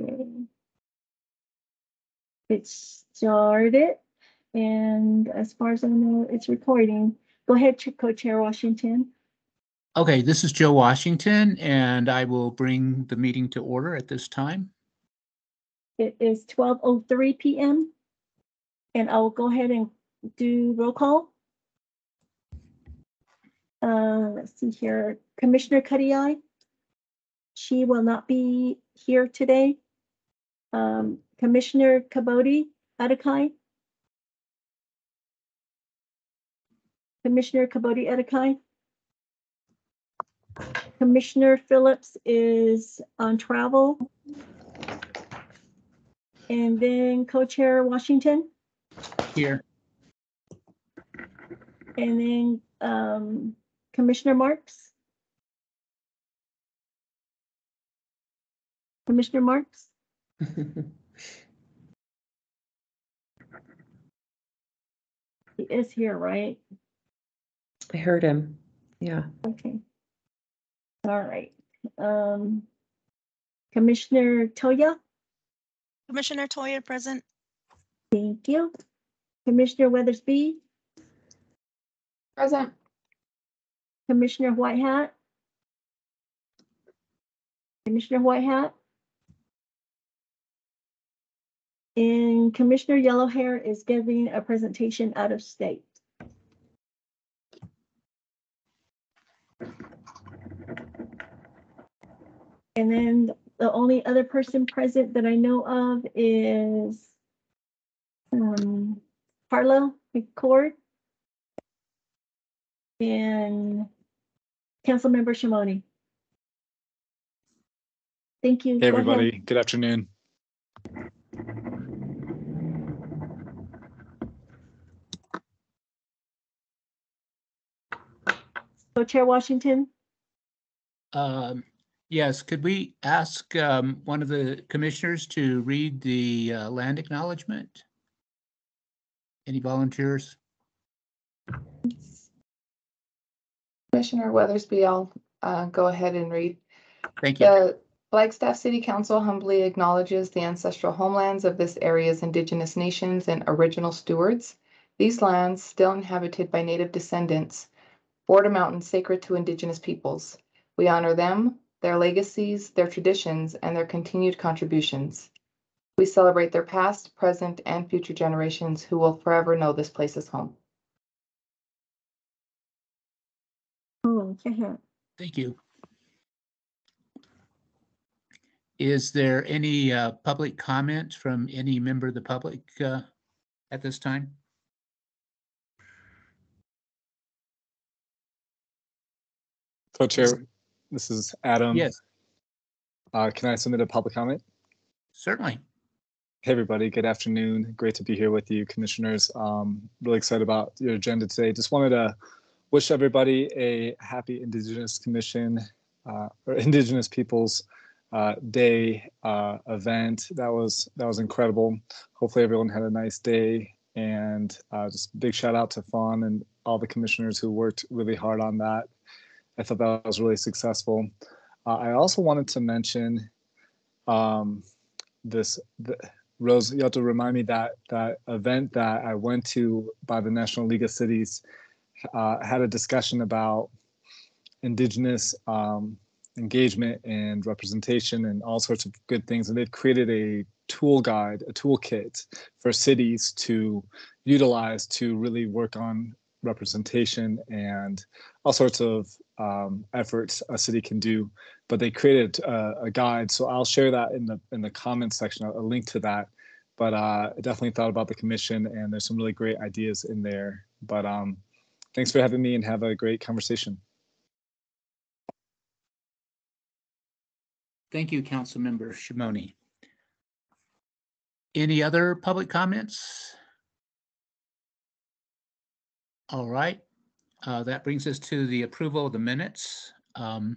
Okay. It started, and as far as I know, it's recording. Go ahead, Co-Chair Washington. Okay, this is Joe Washington, and I will bring the meeting to order at this time. It is twelve oh three PM. And I will go ahead and do roll call. Uh, let's see here, Commissioner Cuddy She will not be here today. Um, Commissioner Kabodi Adakai. Commissioner Kabodi Adakai. Commissioner Phillips is on travel. And then Co-Chair Washington, Here, and then um, Commissioner Marks. Commissioner Marks, he is here, right? I heard him. Yeah. Okay. All right. Um, Commissioner Toya, Commissioner Toya present. thank you. Commissioner Weathersby, Present. Commissioner White Hat. Commissioner White Hat. And Commissioner Yellow Hair is giving a presentation out of state. And then the only other person present that I know of is um, Harlow McCord and Councilmember Shimoni. Thank you. Hey, Go everybody. Good afternoon. Co-Chair Washington, um, yes, could we ask um, one of the commissioners to read the uh, land acknowledgement? Any volunteers? Commissioner Weathersby, I'll uh, go ahead and read. Thank you. The Flagstaff City Council humbly acknowledges the ancestral homelands of this area's indigenous nations and original stewards. These lands, still inhabited by native descendants, board a mountain sacred to indigenous peoples. We honor them, their legacies, their traditions, and their continued contributions. We celebrate their past, present, and future generations who will forever know this place as home. oh, Thank you. Is there any uh, public comment from any member of the public uh, at this time? Co-chair, this is Adam. Yes, Uh, can I submit a public comment? certainly. Hey, everybody. Good afternoon. Great to be here with you, commissioners. Um, really excited about your agenda today. Just wanted to wish everybody a happy Indigenous Commission uh, or Indigenous Peoples uh, Day uh, event. That was that was incredible. Hopefully, everyone had a nice day. And uh, just big shout out to Fawn and all the commissioners who worked really hard on that. I thought that was really successful. Uh, I also wanted to mention um, this. The, Rose, you have to remind me that that event that I went to by the National League of Cities uh, had a discussion about indigenous um, engagement and representation and all sorts of good things. And they've created a tool guide, a toolkit for cities to utilize to really work on representation and all sorts of um, efforts a city can do. But they created a, a guide, so I'll share that in the in the comments section, a link to that. But uh, I definitely thought about the commission, and there's some really great ideas in there. But um, thanks for having me, and have a great conversation. Thank you, Council Member Shimoni. Any other public comments? All right, uh, that brings us to the approval of the minutes. Um,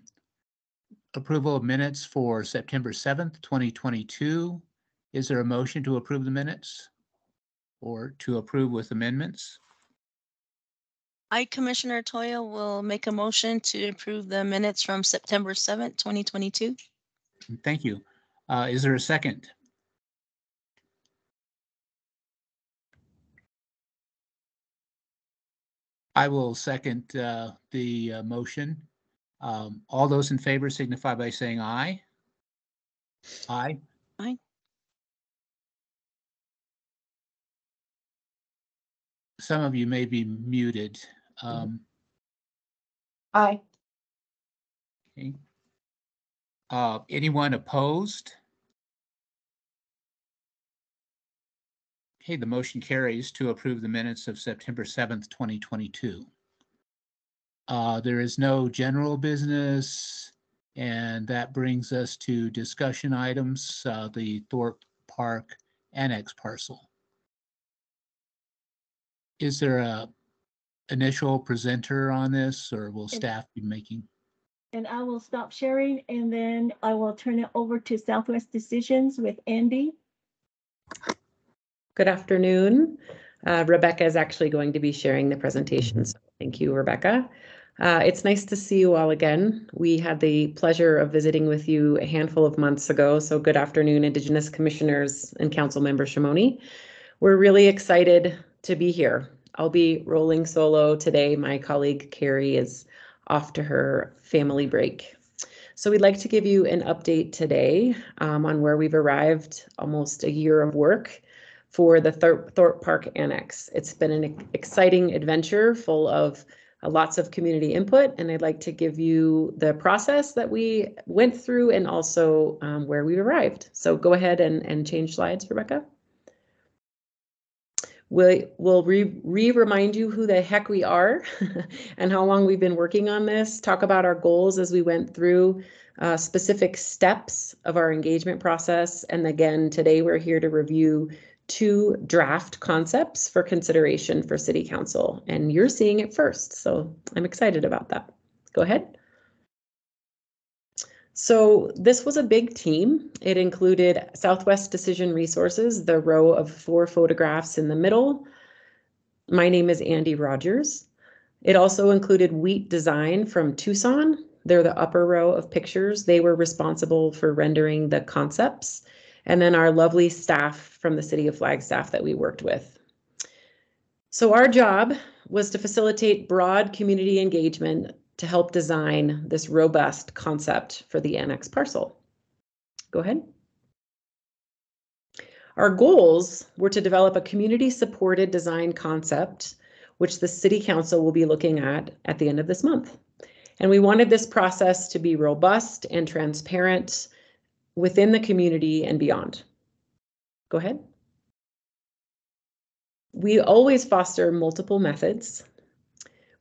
Approval of minutes for September seventh, twenty twenty-two. Is there a motion to approve the minutes? Or to approve with amendments? I, Commissioner Toya, will make a motion to approve the minutes from September seventh, twenty twenty-two. Thank you. Uh, Is there a second? I will second uh, the uh, motion. Um, All those in favor signify by saying aye. Aye. Aye. Some of you may be muted. Um, Aye. okay. Uh, Anyone opposed? Okay, the motion carries to approve the minutes of September 7th, 2022. Uh, There is no general business, and that brings us to discussion items, uh, the Thorpe Park Annex parcel. Is there a initial presenter on this, or will staff be making? And I will stop sharing and then I will turn it over to Southwest Decisions with Andy. Good afternoon. Uh, Rebecca is actually going to be sharing the presentation. So thank you, Rebecca. Uh, it's nice to see you all again. We had the pleasure of visiting with you a handful of months ago. So good afternoon, Indigenous Commissioners and Council Member Shimoni. We're really excited to be here. I'll be rolling solo today. My colleague Carrie is off to her family break. So we'd like to give you an update today um, on where we've arrived, almost a year of work for the Thorpe, Thorpe Park Annex. It's been an exciting adventure full of uh, lots of community input, and I'd like to give you the process that we went through and also um, where we arrived. So go ahead and, and change slides, Rebecca. We'll, we'll re, re-remind you who the heck we are and how long we've been working on this, talk about our goals as we went through uh, specific steps of our engagement process. And again, today we're here to review two draft concepts for consideration for City Council. And you're seeing it first, so I'm excited about that. Go ahead. So this was a big team. It included Southwest Decision Resources, the row of four photographs in the middle. My name is Andy Rogers. It also included Wheat Design from Tucson. They're the upper row of pictures. They were responsible for rendering the concepts. And then our lovely staff from the City of Flagstaff that we worked with. So our job was to facilitate broad community engagement to help design this robust concept for the annex parcel. Go ahead. Our goals were to develop a community-supported design concept, which the City Council will be looking at at the end of this month. And we wanted this process to be robust and transparent within the community and beyond. Go ahead. We always foster multiple methods.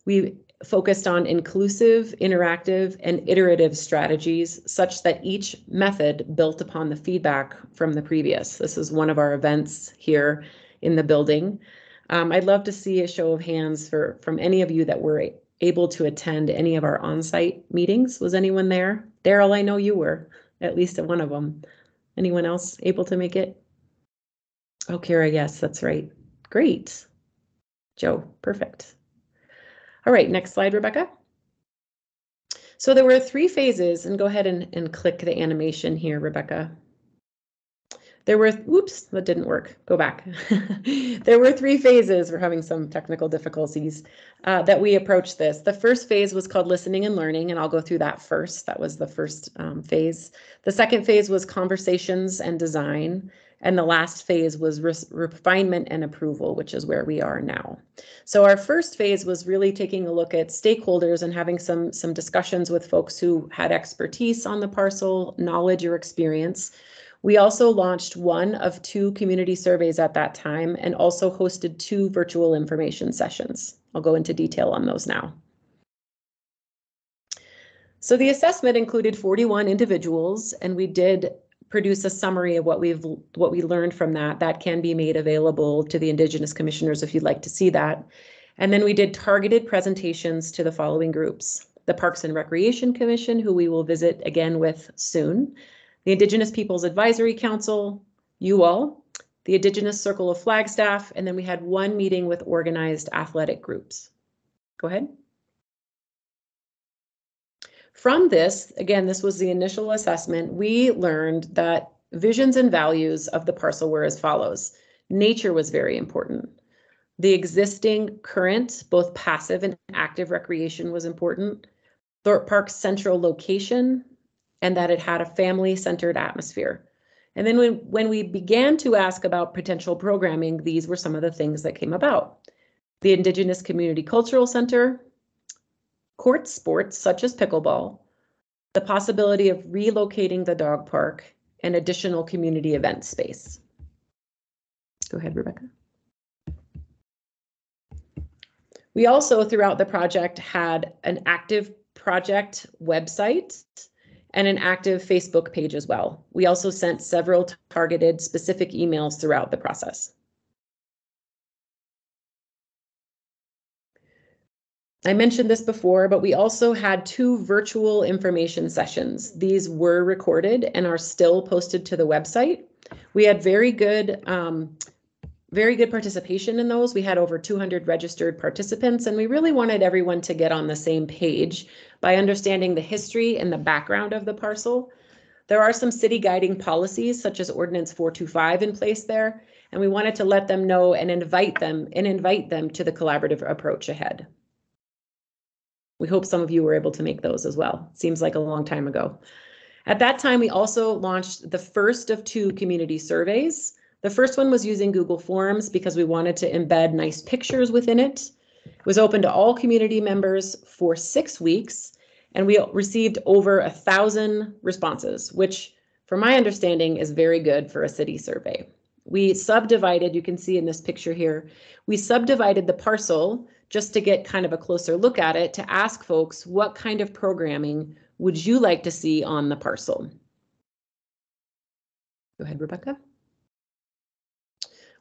We focused on inclusive, interactive, and iterative strategies such that each method built upon the feedback from the previous. This is one of our events here in the building. Um, I'd love to see a show of hands for from any of you that were able to attend any of our on-site meetings. Was anyone there? Daryl, I know you were, at least at one of them. Anyone else able to make it? Oh, Kara, yes, that's right. Great. Joe, perfect. All right, next slide, Rebecca. So there were three phases, and go ahead and, and click the animation here, Rebecca. There were, whoops, that didn't work. Go back. there were three phases. We're having some technical difficulties uh, that we approached this. The first phase was called listening and learning, and I'll go through that first. That was the first um, phase. The second phase was conversations and design. And the last phase was re refinement and approval, which is where we are now. So our first phase was really taking a look at stakeholders and having some, some discussions with folks who had expertise on the parcel, knowledge or experience. We also launched one of two community surveys at that time and also hosted two virtual information sessions. I'll go into detail on those now. So the assessment included 41 individuals and we did produce a summary of what we've what we learned from that. That can be made available to the Indigenous commissioners if you'd like to see that. And then we did targeted presentations to the following groups. The Parks and Recreation Commission, who we will visit again with soon, the Indigenous Peoples Advisory Council, you all, the Indigenous Circle of Flagstaff, and then we had one meeting with organized athletic groups. Go ahead. From this, again, this was the initial assessment, we learned that visions and values of the parcel were as follows. Nature was very important. The existing current, both passive and active recreation was important. Thorpe Park's central location and that it had a family-centered atmosphere. And then when, when we began to ask about potential programming, these were some of the things that came about. The Indigenous Community Cultural Center, court sports such as pickleball, the possibility of relocating the dog park, and additional community event space. Go ahead, Rebecca. We also, throughout the project, had an active project website and an active Facebook page as well. We also sent several targeted specific emails throughout the process. I mentioned this before, but we also had two virtual information sessions. These were recorded and are still posted to the website. We had very good, um, very good participation in those. We had over 200 registered participants, and we really wanted everyone to get on the same page by understanding the history and the background of the parcel. There are some city guiding policies, such as Ordinance 425 in place there, and we wanted to let them know and invite them and invite them to the collaborative approach ahead. We hope some of you were able to make those as well. Seems like a long time ago. At that time, we also launched the first of two community surveys. The first one was using Google Forms because we wanted to embed nice pictures within it. It was open to all community members for six weeks, and we received over a thousand responses, which, from my understanding, is very good for a city survey. We subdivided, you can see in this picture here, we subdivided the parcel just to get kind of a closer look at it to ask folks what kind of programming would you like to see on the parcel? Go ahead, Rebecca.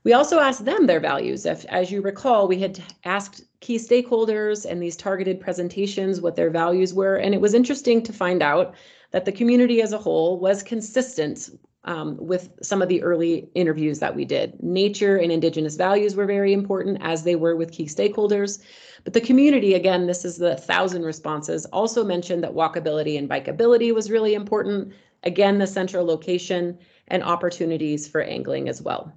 We also asked them their values. If, as you recall, we had asked key stakeholders and these targeted presentations what their values were, and it was interesting to find out that the community as a whole was consistent um, with some of the early interviews that we did. Nature and Indigenous values were very important, as they were with key stakeholders. But the community, again, this is the thousand responses, also mentioned that walkability and bikeability was really important. Again, the central location and opportunities for angling as well.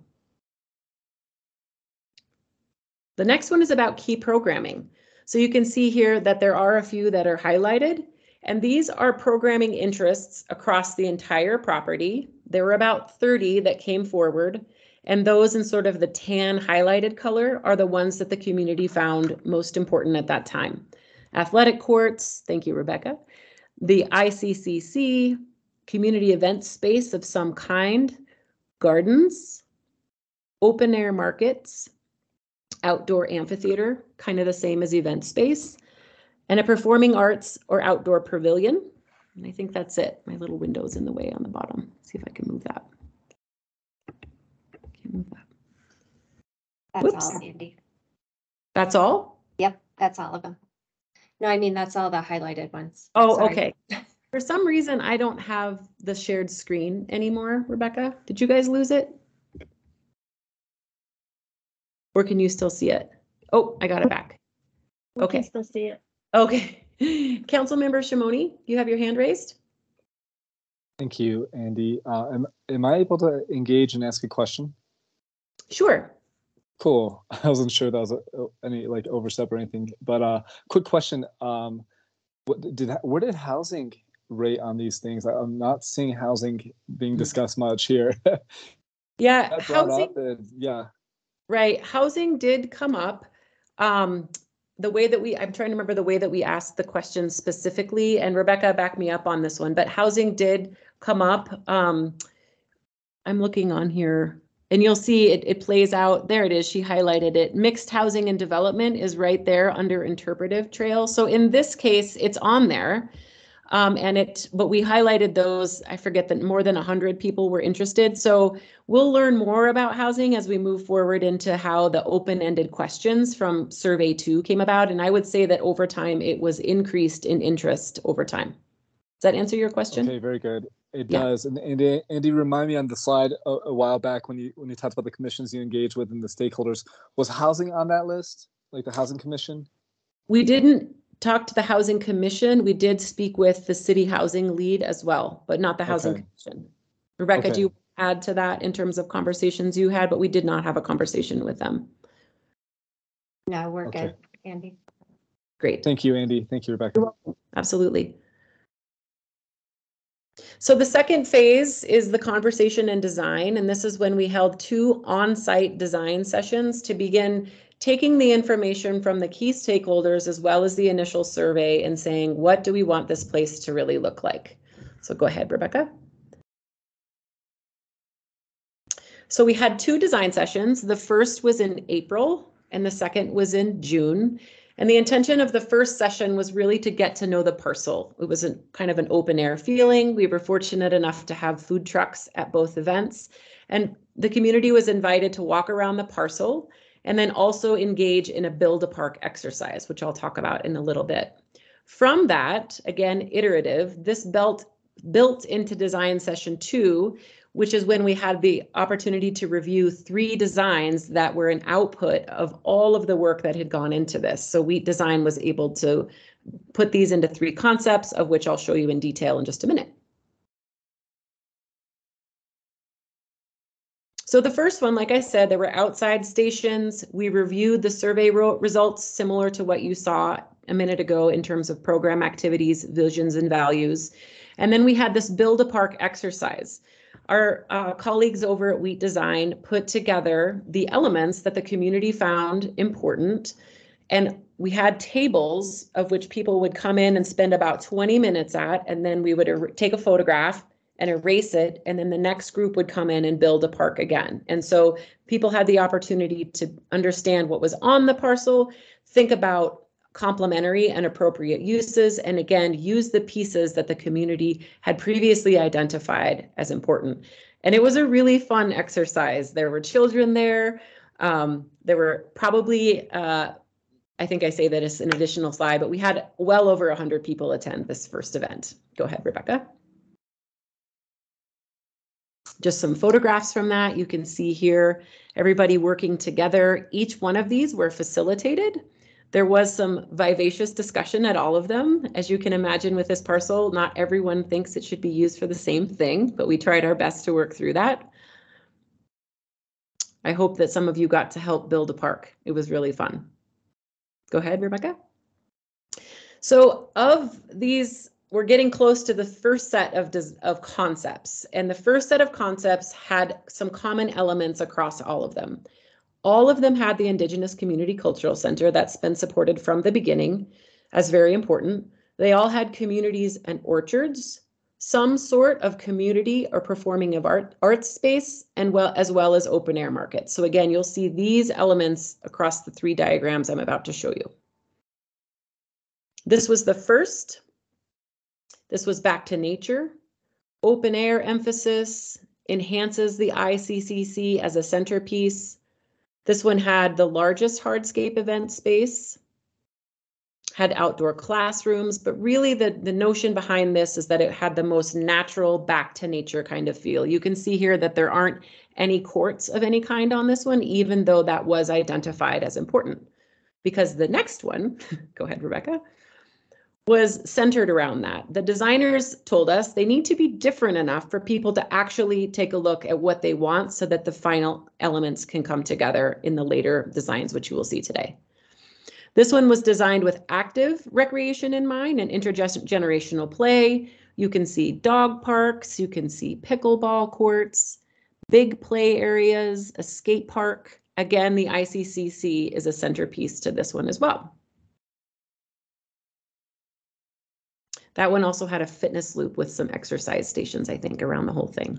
The next one is about key programming. So you can see here that there are a few that are highlighted, and these are programming interests across the entire property. There were about 30 that came forward, and those in sort of the tan highlighted color are the ones that the community found most important at that time. Athletic courts, thank you, Rebecca. The ICCC, community event space of some kind, gardens, open air markets, outdoor amphitheater, kind of the same as event space, and a performing arts or outdoor pavilion. And I think that's it. My little window's in the way on the bottom. See if I can move that. Can't move that. That's Whoops. all, Andy. That's all? Yep, that's all of them. No, I mean, that's all the highlighted ones. Oh, Sorry. okay. For some reason, I don't have the shared screen anymore, Rebecca. Did you guys lose it? Or can you still see it? Oh, I got it back. We can Okay. still see it. Okay. Councilmember Shimoni, you have your hand raised? Thank you, Andy. Uh, am, am I able to engage and ask a question? Sure. Cool. I wasn't sure that was a, any like overstep or anything, but uh, quick question. Um, what did where did housing rate on these things? I, I'm not seeing housing being discussed much here. Yeah, housing. up, and yeah. Right, housing did come up. Um, the way that we, I'm trying to remember the way that we asked the question specifically, and Rebecca backed me up on this one, but housing did come up. Um, I'm looking on here and you'll see it, it plays out. There it is. She highlighted it. Mixed housing and development is right there under interpretive trail. So in this case, it's on there. Um, and it, but we highlighted those, I forget that more than 100 people were interested. So we'll learn more about housing as we move forward into how the open-ended questions from survey two came about. And I would say that over time, it was increased in interest over time. Does that answer your question? Okay, very good. It Yeah. does. And Andy, Andy, remind me on the slide a, a while back when you when you talked about the commissions you engaged with and the stakeholders. Was housing on that list? Like the housing commission? We didn't talk to the housing commission. We did speak with the city housing lead as well, but not the housing Okay. commission. Rebecca, do you add to that in terms of conversations you had, but we did not have a conversation with them. No, we're Okay. good, Andy. Great. Thank you, Andy. Thank you, Rebecca. Absolutely. So the second phase is the conversation and design, and this is when we held two on-site design sessions to begin taking the information from the key stakeholders as well as the initial survey and saying, what do we want this place to really look like? So go ahead, Rebecca. So we had two design sessions. The first was in April and the second was in June. And the intention of the first session was really to get to know the parcel. It was a kind of an open air feeling. We were fortunate enough to have food trucks at both events. And the community was invited to walk around the parcel and then also engage in a build a park exercise, which I'll talk about in a little bit. From that, again, iterative, this belt built into design session two, which is when we had the opportunity to review three designs that were an output of all of the work that had gone into this. So Wheat Design was able to put these into three concepts, of which I'll show you in detail in just a minute. So the first one, like I said, there were outside stations. We reviewed the survey results similar to what you saw a minute ago in terms of program activities, visions, and values. And then we had this build a park exercise. Our uh, colleagues over at Wheat Design put together the elements that the community found important. And we had tables of which people would come in and spend about 20 minutes at, and then we would er- take a photograph and erase it. And then the next group would come in and build a park again. And so people had the opportunity to understand what was on the parcel, think about complementary and appropriate uses, and again, use the pieces that the community had previously identified as important. And it was a really fun exercise. There were children there. Um, there were probably, uh, I think I say that as an additional slide, but we had well over 100 people attend this first event. Go ahead, Rebecca. Just some photographs from that. You can see here everybody working together. Each one of these were facilitated. There was some vivacious discussion at all of them. As you can imagine with this parcel, not everyone thinks it should be used for the same thing, but we tried our best to work through that. I hope that some of you got to help build a park. It was really fun. Go ahead, Rebecca. So of these, we're getting close to the first set of, of concepts. And the first set of concepts had some common elements across all of them. All of them had the Indigenous Community Cultural Center that's been supported from the beginning as very important. They all had communities and orchards, some sort of community or performing of art art space, and well as well as open air markets. So again, you'll see these elements across the three diagrams I'm about to show you. This was the first. This was back to nature. Open air emphasis enhances the ICCC as a centerpiece. This one had the largest hardscape event space, had outdoor classrooms, but really the, the notion behind this is that it had the most natural back to nature kind of feel. You can see here that there aren't any courts of any kind on this one, even though that was identified as important. Because the next one, go ahead, Rebecca, was centered around that. The designers told us they need to be different enough for people to actually take a look at what they want so that the final elements can come together in the later designs, which you will see today. This one was designed with active recreation in mind and intergenerational play. You can see dog parks, you can see pickleball courts, big play areas, a skate park. Again, the ICCC is a centerpiece to this one as well. That one also had a fitness loop with some exercise stations, I think, around the whole thing.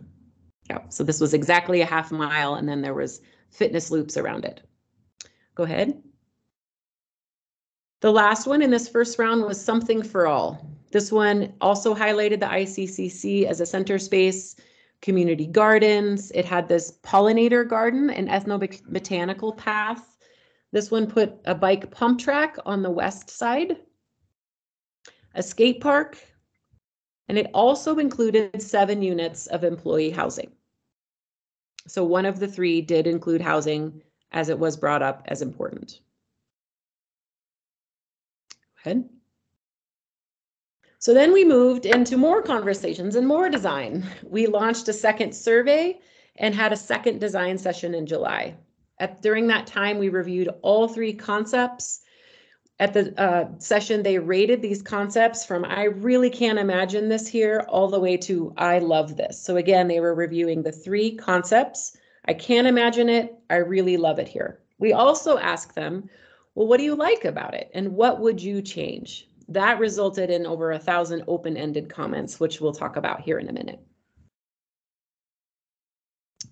Yeah, so this was exactly a half mile and then there was fitness loops around it. Go ahead. The last one in this first round was Something for All. This one also highlighted the ICCC as a center space, community gardens. It had this pollinator garden and ethnobotanical path. This one put a bike pump track on the west side a skate park, and it also included seven units of employee housing. So one of the three did include housing as it was brought up as important. Go ahead. So then we moved into more conversations and more design. We launched a second survey and had a second design session in July. At, during that time, we reviewed all three concepts. At the uh, session, they rated these concepts from I really can't imagine this here all the way to I love this. So again, they were reviewing the three concepts. I can't imagine it. I really love it here. We also asked them, well, what do you like about it? And what would you change? That resulted in over a thousand open-ended comments, which we'll talk about here in a minute.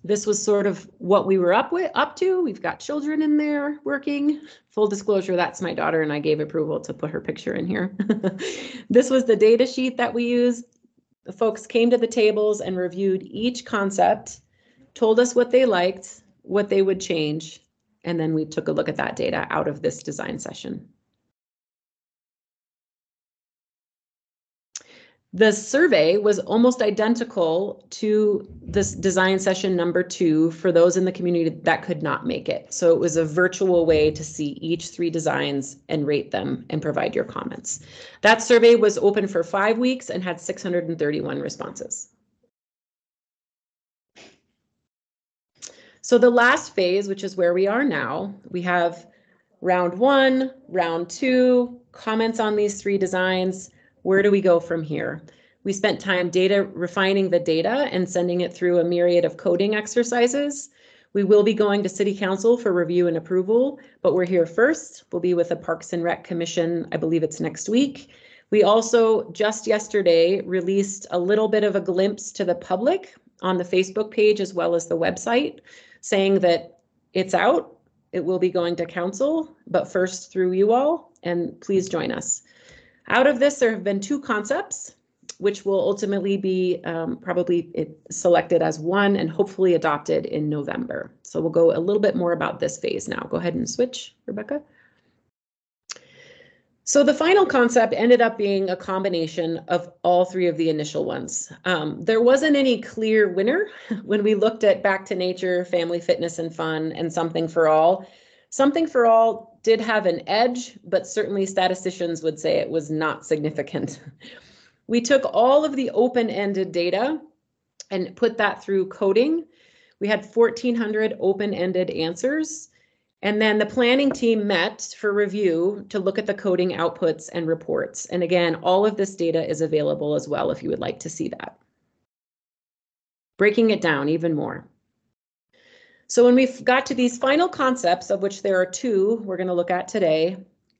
This was sort of what we were up with, up to. We've got children in there working. Full disclosure, that's my daughter and I gave approval to put her picture in here. this was the data sheet that we used. The folks came to the tables and reviewed each concept, told us what they liked, what they would change, and then we took a look at that data out of this design session. The survey was almost identical to this design session number two for those in the community that could not make it. So it was a virtual way to see each three designs and rate them and provide your comments. That survey was open for five weeks and had 631 responses. So the last phase, which is where we are now, we have round one, round two, comments on these three designs, where do we go from here? We spent time data refining the data and sending it through a myriad of coding exercises. We will be going to City Council for review and approval, but we're here first. We'll be with the Parks and Rec Commission, I believe it's next week. We also just yesterday released a little bit of a glimpse to the public on the Facebook page as well as the website, saying that it's out. It will be going to council, but first through you all, and please join us. Out of this, there have been two concepts, which will ultimately be um, probably selected as one and hopefully adopted in November. So we'll go a little bit more about this phase now. Go ahead and switch, Rebecca. So the final concept ended up being a combination of all three of the initial ones. Um, there wasn't any clear winner when we looked at Back to Nature, Family Fitness and Fun, and Something for All. Something for All did have an edge, but certainly statisticians would say it was not significant. we took all of the open-ended data and put that through coding. We had 1,400 open-ended answers. And then the planning team met for review to look at the coding outputs and reports. And again, all of this data is available as well if you would like to see that. Breaking it down even more. So when we've got to these final concepts, of which there are two we're going to look at today,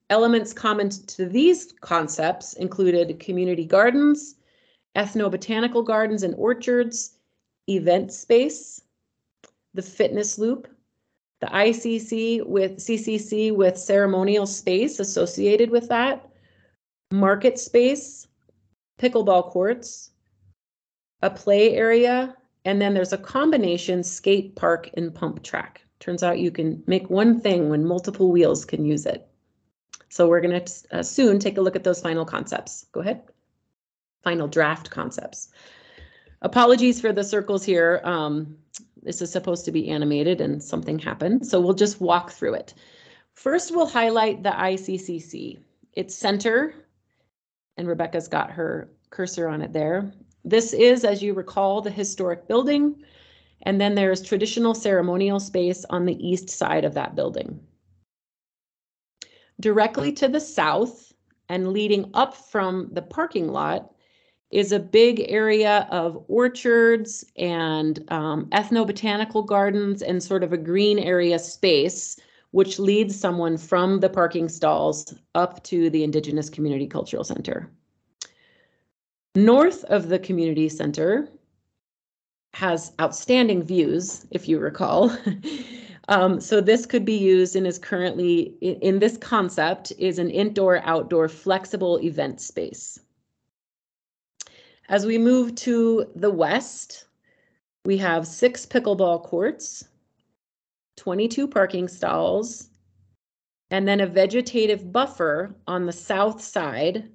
elements common to these concepts included community gardens, ethnobotanical gardens and orchards, event space, the fitness loop, the ICC with CCC with ceremonial space associated with that, market space, pickleball courts, a play area, and then there's a combination skate park and pump track. Turns out you can make one thing when multiple wheels can use it. So we're going to uh, soon take a look at those final concepts. Go ahead. Final draft concepts. Apologies for the circles here. Um, this is supposed to be animated and something happened, so we'll just walk through it. First, we'll highlight the ICCC. Its center, and Rebecca's got her cursor on it there, this is, as you recall, the historic building, and then there's traditional ceremonial space on the east side of that building. Directly to the south and leading up from the parking lot is a big area of orchards and um, ethnobotanical gardens and sort of a green area space, which leads someone from the parking stalls up to the Indigenous Community Cultural Center. North of the community center has outstanding views, if you recall. um, so this could be used and is currently in, in this concept is an indoor outdoor flexible event space. As we move to the west, we have six pickleball courts, 22 parking stalls, and then a vegetative buffer on the south side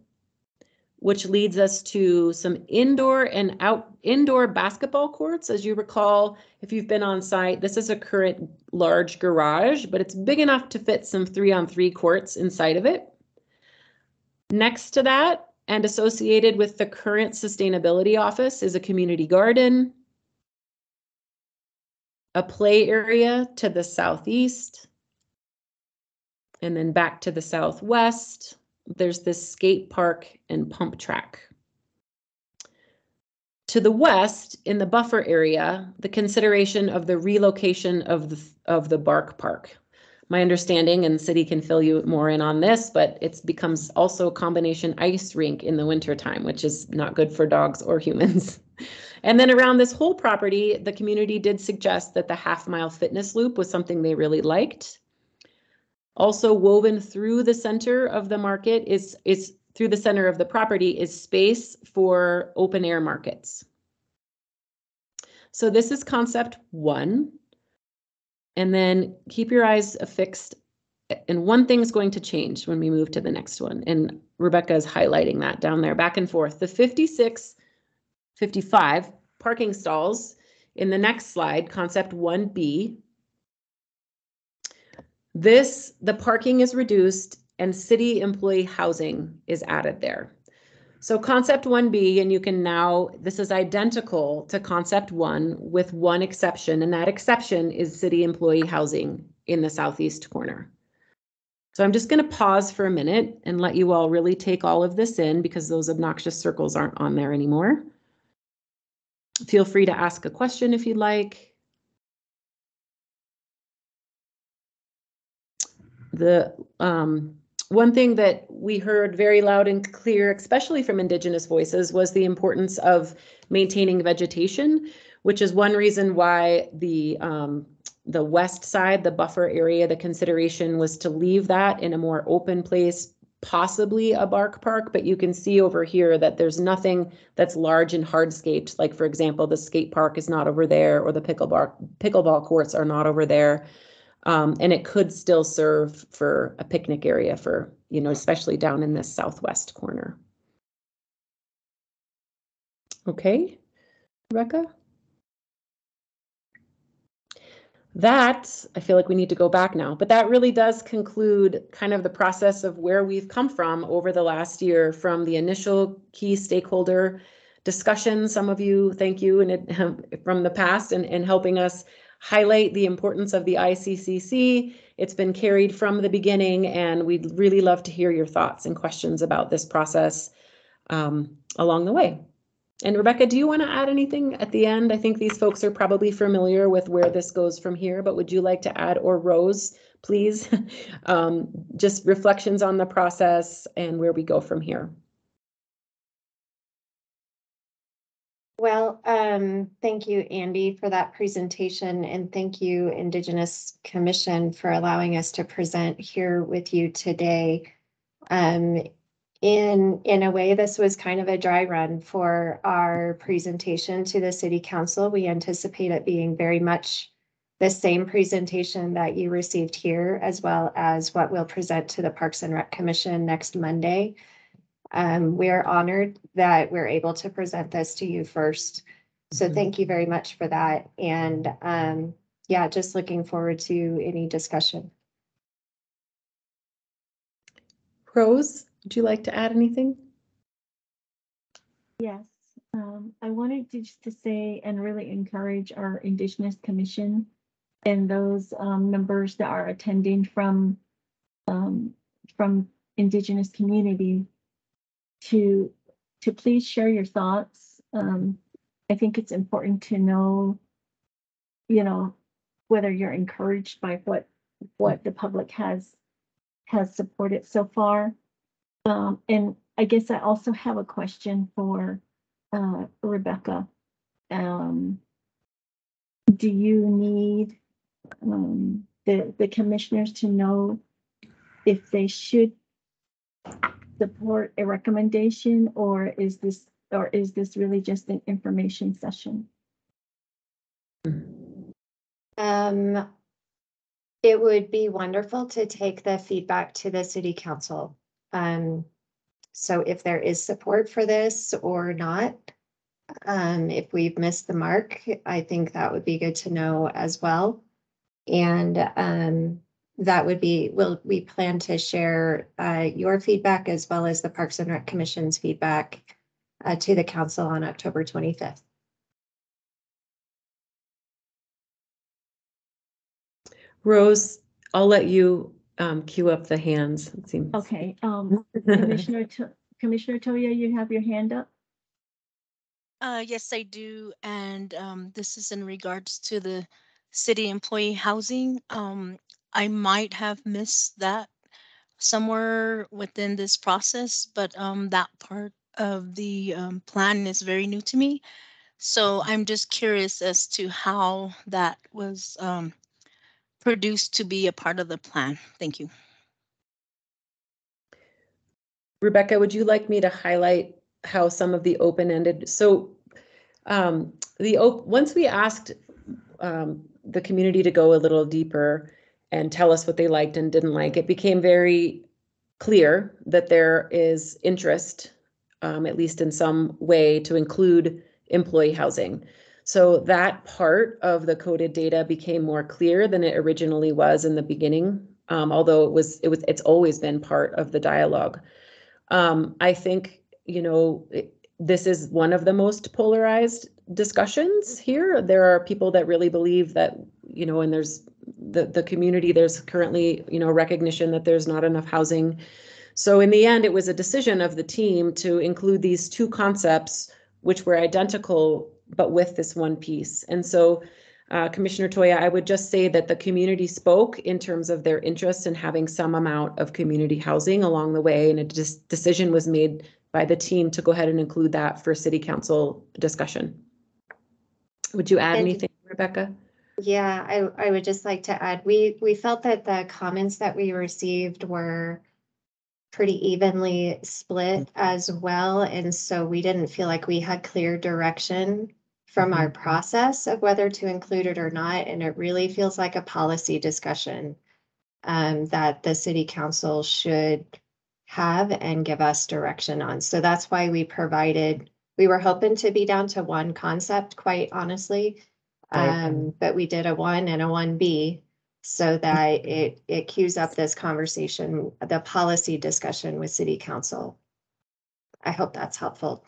which leads us to some indoor and out indoor basketball courts. As you recall, if you've been on site, this is a current large garage, but it's big enough to fit some three on three courts inside of it. Next to that, and associated with the current sustainability office is a community garden, a play area to the southeast, and then back to the southwest, there's this skate park and pump track. To the west, in the buffer area, the consideration of the relocation of the, of the Bark Park. My understanding, and city can fill you more in on this, but it becomes also a combination ice rink in the wintertime, which is not good for dogs or humans. And then around this whole property, the community did suggest that the half mile fitness loop was something they really liked. Also woven through the center of the market is, is through the center of the property is space for open air markets. So this is concept one. And then keep your eyes affixed. And one thing's going to change when we move to the next one. And Rebecca is highlighting that down there, back and forth. The 56, 55 parking stalls in the next slide, concept 1B, this, the parking is reduced and city employee housing is added there. So concept 1B, and you can now, this is identical to concept one with one exception, and that exception is city employee housing in the southeast corner. So I'm just going to pause for a minute and let you all really take all of this in because those obnoxious circles aren't on there anymore. Feel free to ask a question if you'd like. The um, one thing that we heard very loud and clear, especially from Indigenous voices, was the importance of maintaining vegetation, which is one reason why the um, the west side, the buffer area, the consideration was to leave that in a more open place, possibly a bark park. But you can see over here that there's nothing that's large and hardscaped. Like for example, the skate park is not over there, or the pickleball pickleball courts are not over there. Um, and it could still serve for a picnic area for, you know, especially down in this southwest corner. Okay, Rebecca? That, I feel like we need to go back now, but that really does conclude kind of the process of where we've come from over the last year from the initial key stakeholder discussion. Some of you, thank you, and it, from the past and, and helping us highlight the importance of the ICCC. It's been carried from the beginning, and we'd really love to hear your thoughts and questions about this process um, along the way. And Rebecca, do you want to add anything at the end? I think these folks are probably familiar with where this goes from here, but would you like to add, or Rose, please, um, just reflections on the process and where we go from here? Well, um, thank you, Andy, for that presentation, and thank you, Indigenous Commission, for allowing us to present here with you today. Um, in, in a way, this was kind of a dry run for our presentation to the City Council. We anticipate it being very much the same presentation that you received here, as well as what we'll present to the Parks and Rec Commission next Monday. Um, we are honored that we're able to present this to you first. So Mhm. thank you very much for that. And um, yeah, just looking forward to any discussion. Rose, would you like to add anything? Yes, um, I wanted to just to say and really encourage our Indigenous Commission and those um, members that are attending from um, from Indigenous community to to please share your thoughts. Um, I think it's important to know, you know, whether you're encouraged by what what the public has has supported so far. Um, and I guess I also have a question for uh, Rebecca. Um, do you need um, the the commissioners to know if they should support a recommendation, or is this or is this really just an information session? Um, it would be wonderful to take the feedback to the city council. Um, so if there is support for this or not, um, if we've missed the mark, I think that would be good to know as well. And, um, that would be, will, we plan to share uh, your feedback as well as the Parks and Rec Commission's feedback uh, to the council on October twenty-fifth. Rose, I'll let you um, queue up the hands. It seems. Okay, um, Commissioner, To- Commissioner Toya, you have your hand up? Uh, yes, I do. And um, this is in regards to the city employee housing. Um, I might have missed that somewhere within this process, but um, that part of the um, plan is very new to me. So I'm just curious as to how that was um, produced to be a part of the plan. Thank you. Rebecca, would you like me to highlight how some of the open-ended, so um, the, op- once we asked um, the community to go a little deeper and tell us what they liked and didn't like, it became very clear that there is interest, um, at least in some way, to include employee housing. So that part of the coded data became more clear than it originally was in the beginning, um, although it was, it was, it's always been part of the dialogue. Um, I think, you know, it- this is one of the most polarized discussions here. There are people that really believe that, you know, and there's the, the community, there's currently, you know, recognition that there's not enough housing. So in the end, it was a decision of the team to include these two concepts, which were identical, but with this one piece. And so uh, Commissioner Toya, I would just say that the community spoke in terms of their interest in having some amount of community housing along the way, and a decision was made by the team to go ahead and include that for city council discussion. Would you add And- anything, Rebecca? Yeah, I, I would just like to add, we, we felt that the comments that we received were pretty evenly split as well, and so we didn't feel like we had clear direction from our process of whether to include it or not, and it really feels like a policy discussion um, that the city council should have and give us direction on. So that's why we provided, we were hoping to be down to one concept, quite honestly. Right. Um, but we did a one and a one B so that it, it cues up this conversation, the policy discussion with city council. I hope that's helpful.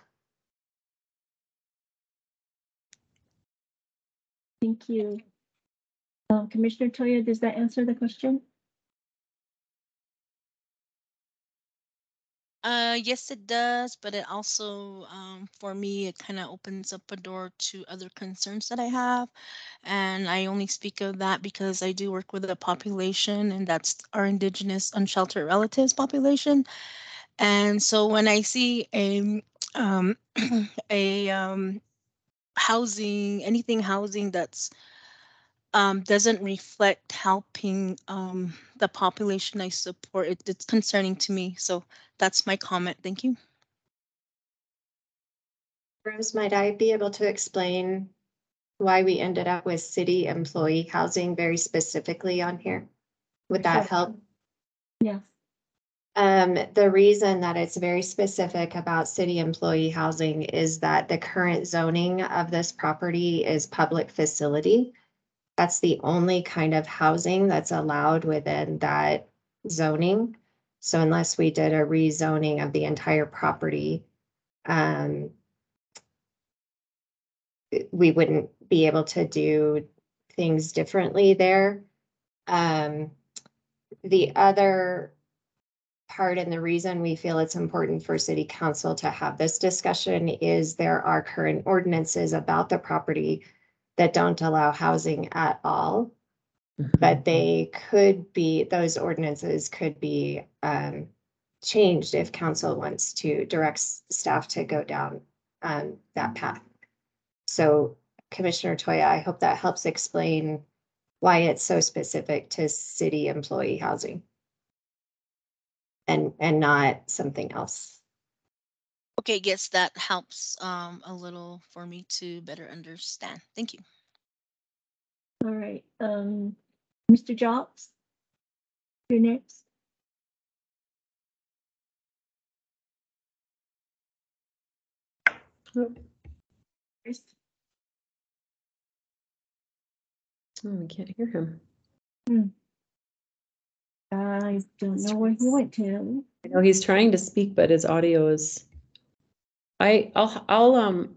Thank you. Um, Commissioner Toya, does that answer the question? Uh, yes, it does, but it also, um, for me, it kind of opens up a door to other concerns that I have. And I only speak of that because I do work with a population and that's our indigenous unsheltered relatives population. And so when I see a, um, a, um, housing, anything housing that's um, doesn't reflect helping um, the population I support. It, it's concerning to me. So that's my comment. Thank you. Rose, might I be able to explain why we ended up with city employee housing very specifically on here? Would that Sure. help? Yes. Um, the reason that it's very specific about city employee housing is that the current zoning of this property is public facility. That's the only kind of housing that's allowed within that zoning. So unless we did a rezoning of the entire property, um, we wouldn't be able to do things differently there. Um, the other part and the reason we feel it's important for city council to have this discussion is there are current ordinances about the property that don't allow housing at all, but they could be, those ordinances could be um changed if council wants to direct staff to go down um that path. So Commissioner Toya, I hope that helps explain why it's so specific to city employee housing. And, and not something else. Okay, yes, that helps um, a little for me to better understand. Thank you. All right, um, Mr. Jobs? You're next. Chris? Oh, we can't hear him. Hmm. I don't know where he went to. I know he's trying to speak, but his audio is. I, I'll, I'll, um,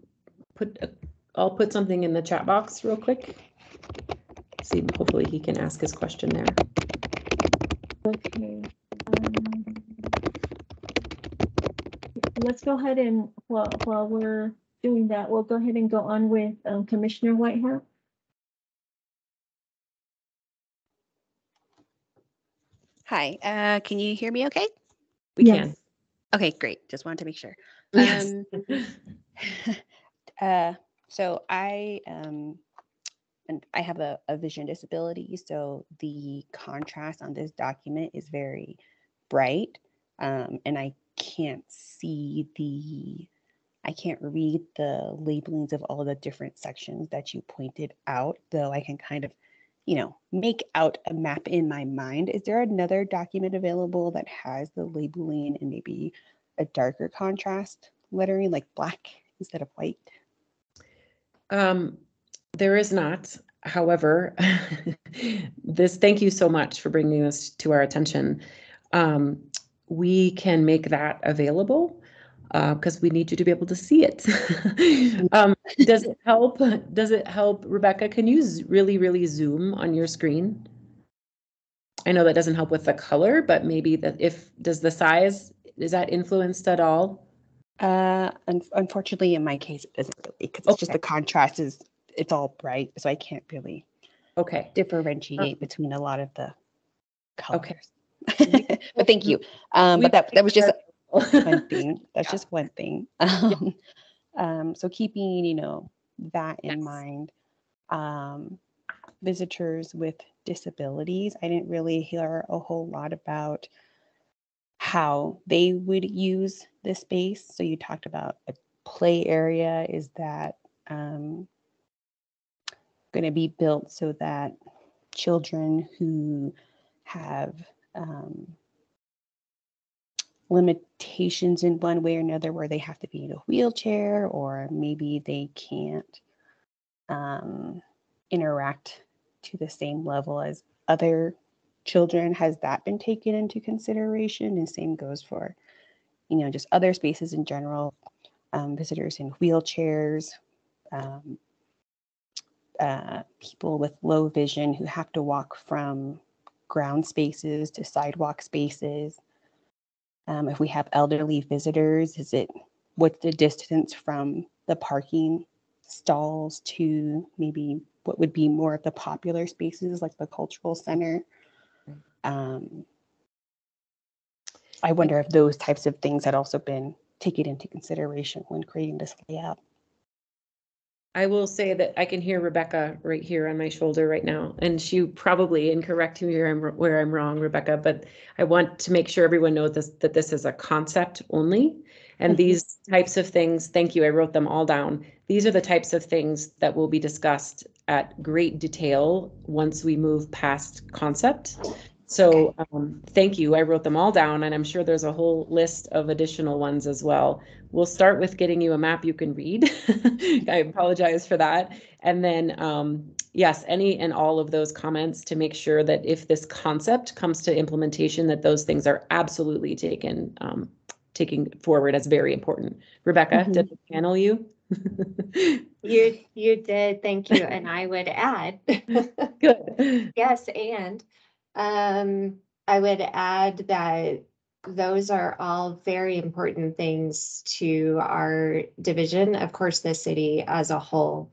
put, a- I'll put something in the chat box real quick. See, hopefully he can ask his question there. Okay. um, Let's go ahead and while, while we're doing that, we'll go ahead and go on with um, Commissioner Whiteheart. Hi, uh, can you hear me okay? We Yes. can. Okay, great. Just wanted to make sure. Yes. Um, uh, so I um, and I have a, a vision disability, so the contrast on this document is very bright, um, and I can't see the, I can't read the labelings of all the different sections that you pointed out, though I can kind of, you know, make out a map in my mind. Is there another document available that has the labeling and maybe a darker contrast lettering, like black instead of white? Um, there is not, however, this, thank you so much for bringing this to our attention. Um, we can make that available, uh, because we need you to be able to see it. Um, does it help? Does it help? Rebecca, can you z- really, really zoom on your screen? I know that doesn't help with the color, but maybe that if, does the size, is that influenced at all? Uh, un- unfortunately, in my case, it doesn't really, because it's just the contrast is, it's all bright, so I can't really Okay. differentiate between a lot of the Okay. colors. But thank you. Um, We but that, that was just one thing. That's Yeah. just one thing. Um, um, so keeping, you know, that in Yes. mind, um, visitors with disabilities, I didn't really hear a whole lot about how they would use the space. So you talked about a play area. Is that um, going to be built so that children who have um, limitations in one way or another where they have to be in a wheelchair or maybe they can't um, interact to the same level as other children. Has that been taken into consideration? And same goes for you know just other spaces in general um, visitors in wheelchairs um, uh, people with low vision who have to walk from ground spaces to sidewalk spaces um, if we have elderly visitors, is it what's the distance from the parking stalls to maybe what would be more of the popular spaces like the cultural center? Um, I wonder if those types of things had also been taken into consideration when creating this layout. I will say that I can hear Rebecca right here on my shoulder right now, and she probably, and correct me where I'm, where I'm wrong, Rebecca, but I want to make sure everyone knows this, that this is a concept only. And Mhm. these types of things, thank you, I wrote them all down. These are the types of things that will be discussed at great detail once we move past concept. So, um, thank you, I wrote them all down, and I'm sure there's a whole list of additional ones as well. We'll start with getting you a map you can read. I apologize for that. And then, um, yes, any and all of those comments to make sure that if this concept comes to implementation, that those things are absolutely taken, um, taking forward as very important. Rebecca, did I panel you? You, you did, thank you, and I would add, Good. yes, and um, I would add that those are all very important things to our division, of course, the city as a whole.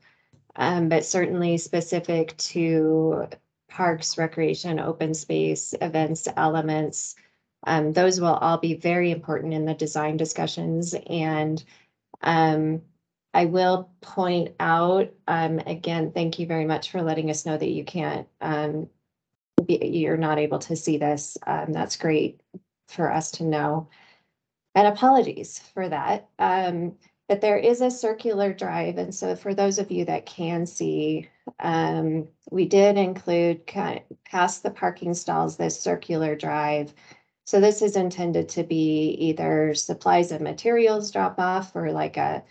Um, but certainly specific to parks, recreation, open space, events, elements. Um, those will all be very important in the design discussions and um, I will point out, um, again, thank you very much for letting us know that you can't, um, you're not able to see this. Um, that's great for us to know. And apologies for that. Um, but there is a circular drive. And so for those of you that can see, um, we did include kind past the parking stalls, this circular drive. So this is intended to be either supplies and materials drop off or like a,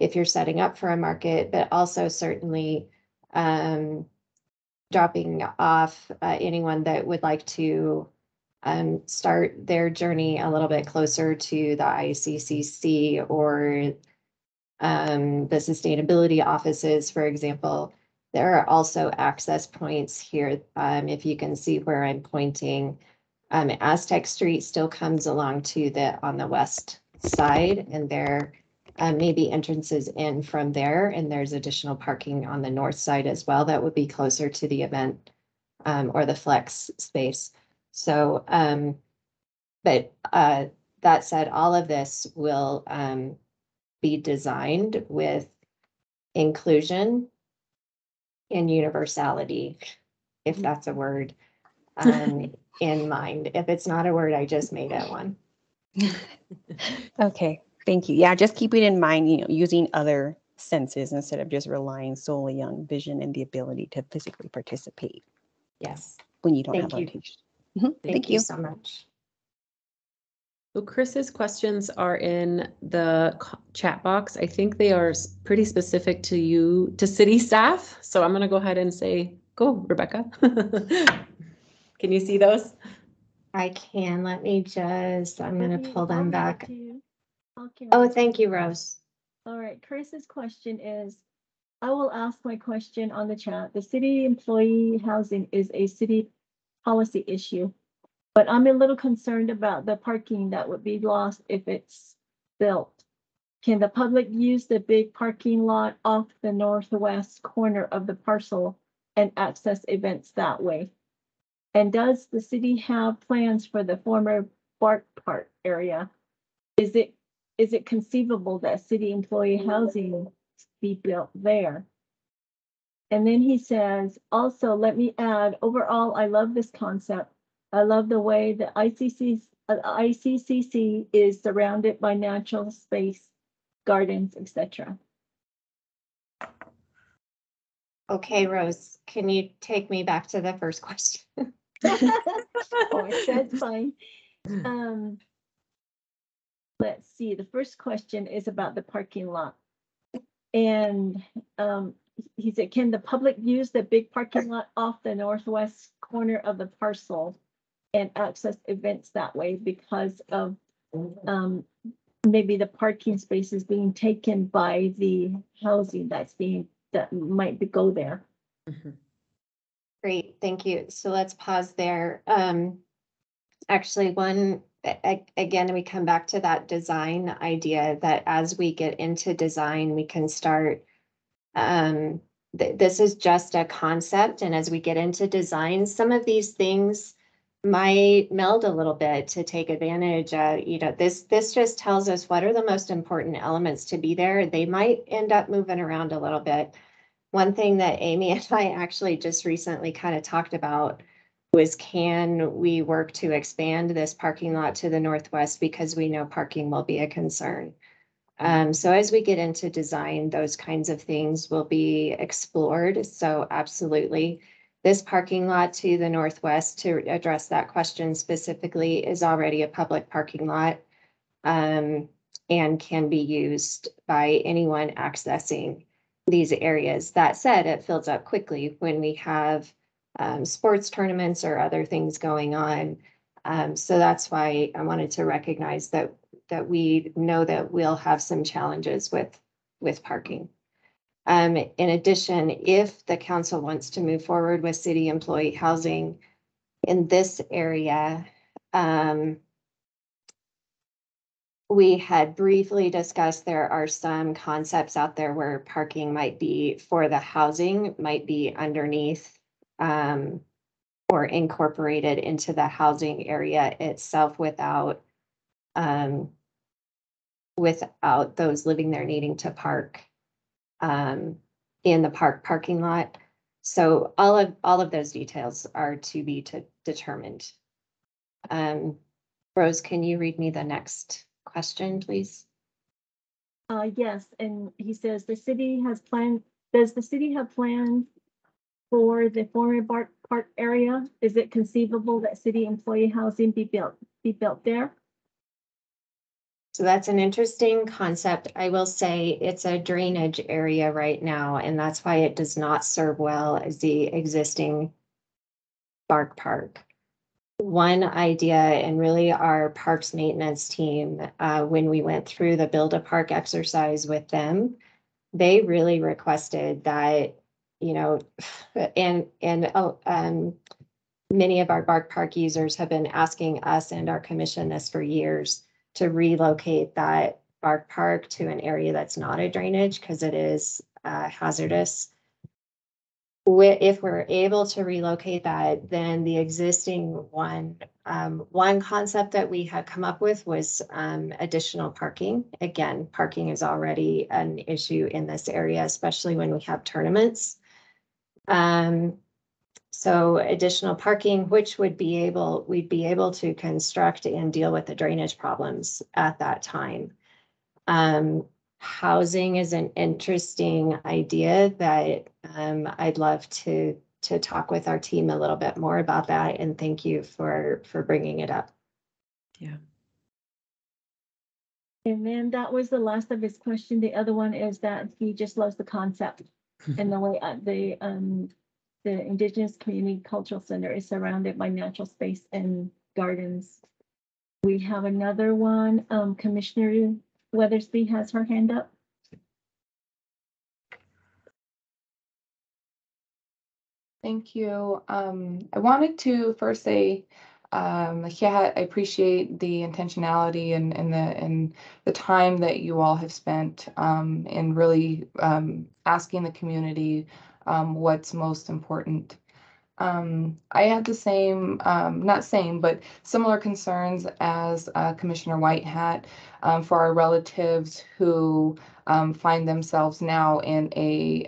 if you're setting up for a market, but also certainly um, dropping off uh, anyone that would like to um, start their journey a little bit closer to the ICCC or um, the sustainability offices, for example. There are also access points here. Um, if you can see where I'm pointing, um, Aztec Street still comes along to the, on the west side and there uh, may be entrances in from there and there's additional parking on the north side as well. That would be closer to the event um, or the flex space. So, um, but, uh, that said, all of this will, um, be designed with inclusion and universality, if that's a word, um, in mind. If it's not a word, I just made it one. Okay, thank you. Yeah, just keeping in mind, you know, using other senses instead of just relying solely on vision and the ability to physically participate Yes, when you don't have Thank you. limitations. Mhm, thank you so much. So Chris's questions are in the chat box. I think they are pretty specific to you, to city staff. So I'm gonna go ahead and say, go Rebecca. Can you see those? I can, let me just, I'm gonna pull I'll them give it back. To you. I'll carry Oh, thank you, Rose. All right, Chris's question is, I will ask my question on the chat. The city employee housing is a city policy issue. But I'm a little concerned about the parking that would be lost if it's built. Can the public use the big parking lot off the northwest corner of the parcel and access events that way? And does the city have plans for the former Bark Park area? Is it is it conceivable that city employee housing be built there? And then he says, also, let me add, overall, I love this concept. I love the way the ICC, uh, ICCC is surrounded by natural space, gardens, etc. Okay, Rose, can you take me back to the first question? Oh, that's fine. Um, let's see, the first question is about the parking lot. And, um, he said, can the public use the big parking lot off the northwest corner of the parcel? And access events that way because of, um, maybe the parking spaces being taken by the housing that's being, that might go there. Great, thank you. So let's pause there. Um, actually, one, again, we come back to that design idea that as we get into design, we can start. Um, th- this is just a concept, and as we get into design, some of these things might meld a little bit to take advantage of, you know, this, this just tells us what are the most important elements to be there. They might end up moving around a little bit. One thing that Amy and I actually just recently kind of talked about was can we work to expand this parking lot to the northwest because we know parking will be a concern. Um, so as we get into design, those kinds of things will be explored. So absolutely. This parking lot to the northwest to address that question specifically is already a public parking lot. Um, and can be used by anyone accessing these areas. That said, it fills up quickly when we have um, sports tournaments or other things going on. Um, so that's why I wanted to recognize that that we know that we'll have some challenges with with parking. Um, in addition, if the council wants to move forward with city employee housing in this area, um, we had briefly discussed there are some concepts out there where parking might be for the housing, might be underneath um, or incorporated into the housing area itself without um, without those living there needing to park um, in the park parking lot. So all of, all of those details are to be to determined. Um, Rose, can you read me the next question, please? Uh, yes, and he says the city has planned, does the city have plans for the former Bark Park area? Is it conceivable that city employee housing be built, be built there? So that's an interesting concept. I will say it's a drainage area right now, and that's why it does not serve well as the existing Bark Park. one idea and really our parks maintenance team, uh, when we went through the build a park exercise with them, they really requested that, you know, and, and, oh, um, many of our Bark Park users have been asking us and our commission this for years to relocate that Bark Park to an area that's not a drainage because it is uh, hazardous. If we're able to relocate that, then the existing one, um, one concept that we had come up with was um, additional parking. Again, parking is already an issue in this area, especially when we have tournaments. Um, so additional parking, which would be able, we'd be able to construct and deal with the drainage problems at that time. Um, housing is an interesting idea that, um, I'd love to, to talk with our team a little bit more about that. And thank you for, for bringing it up. Yeah. And then that was the last of his question. The other one is that he just loves the concept and the way uh, the, um, the Indigenous Community Cultural Center is surrounded by natural space and gardens. We have another one, um, Commissioner Weathersby has her hand up. Thank you. Um, I wanted to first say, um, yeah, I appreciate the intentionality and, and the, and the time that you all have spent, um, in really, um, asking the community, um, what's most important. Um, I had the same, um, not same, but similar concerns as, uh, Commissioner White um, for our relatives who, find themselves now in a,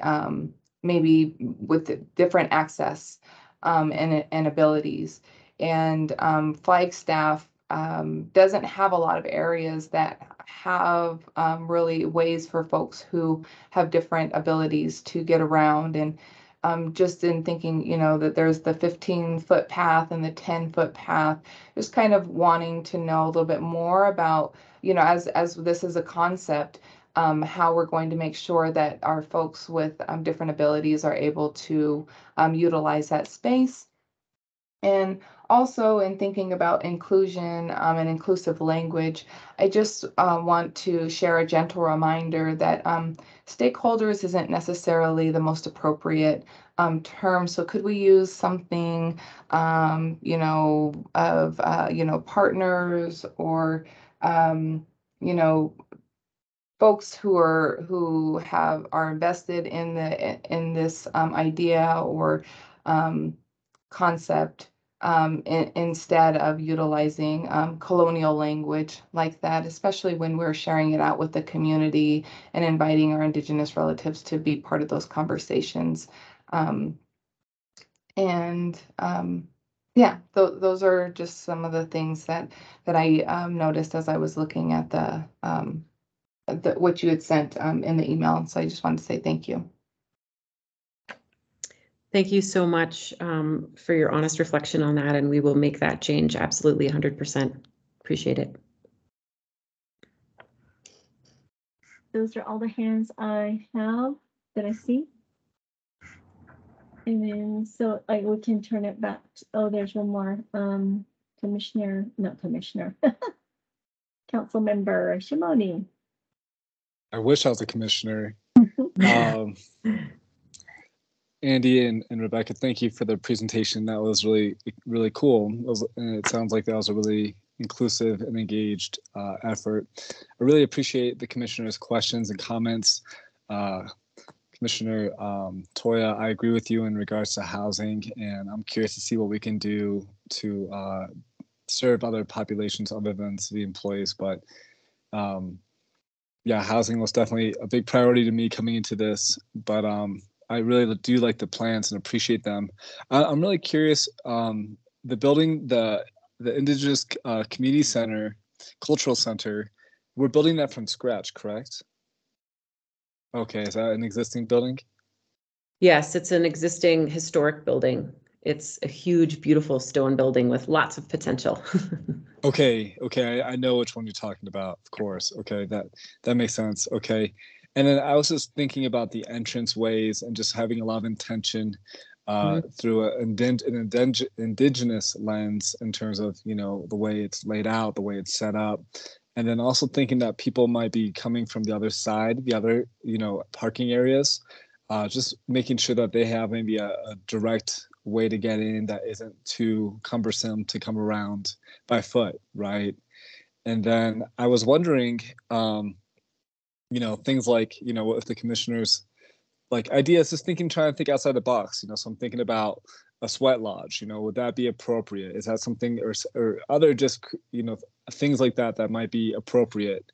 maybe with different access and, and abilities. And um, Flagstaff um, doesn't have a lot of areas that have um, really ways for folks who have different abilities to get around. And um, just in thinking, you know, that there's the 15 foot path and the 10 foot path, just kind of wanting to know a little bit more about, you know, as as this is a concept, um, how we're going to make sure that our folks with um, different abilities are able to um, utilize that space. And also in thinking about inclusion um, and inclusive language, I just uh, want to share a gentle reminder that um, stakeholders isn't necessarily the most appropriate um, term. So could we use something, um, you know, of, uh, you know, partners or, um, you know, folks who are who have are invested in the in this um, idea or concept um, in, instead of utilizing um, colonial language like that, especially when we're sharing it out with the community and inviting our Indigenous relatives to be part of those conversations. Um, and um, yeah, th those are just some of the things that that I noticed as I was looking at the the, what you had sent um, in the email. So I just wanted to say thank you. Thank you so much um, for your honest reflection on that, and we will make that change absolutely 100%. Appreciate it. Those are all the hands I have that I see. And then, so like we can turn it back. to- Oh, there's one more, um, Commissioner, not Commissioner. Council Member Shimoni. I wish I was a commissioner. Um, Andy and, and Rebecca, thank you for the presentation. That was really, really cool. It, was- it sounds like that was a really inclusive and engaged uh, effort. I really appreciate the commissioner's questions and comments. Uh, Commissioner um, Toya, I agree with you in regards to housing, and I'm curious to see what we can do to uh, serve other populations other than city employees. But um, yeah, housing was definitely a big priority to me coming into this, but um, I really do like the plans and appreciate them. I, I'm really curious. Um, the building, the the Indigenous uh, Community Center, Cultural Center, we're building that from scratch, correct? Okay, is that an existing building? Yes, it's an existing historic building. It's a huge, beautiful stone building with lots of potential. Okay, okay, I, I know which one you're talking about. Of course. Okay, that that makes sense. Okay, and then I was just thinking about the entrance ways and just having a lot of intention uh, through a, an indig- indigenous lens in terms of you know the way it's laid out, the way it's set up, and then also thinking that people might be coming from the other side, the other you know parking areas, uh, just making sure that they have maybe a, a direct way to get in that isn't too cumbersome to come around by foot, right? And then I was wondering, um, you know, things like, you know, if the commissioners like ideas, just thinking, trying to think outside the box, you know, so I'm thinking about a sweat lodge, you know, would that be appropriate? Is that something or, or other just, you know, things like that that might be appropriate?